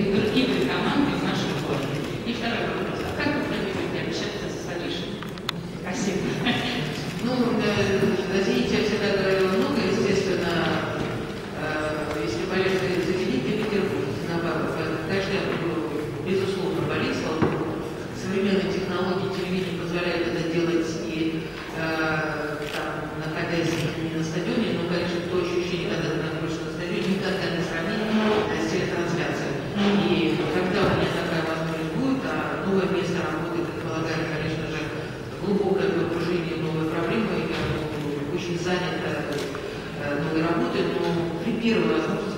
другими командами в нашем городе. И второй вопрос. А как вы планируете общаться с Алишей? Спасибо. Ну, новое место работы предполагает, конечно же, глубокое погружение в новые проблемы, я очень занята э, новой работой, но при первой возможности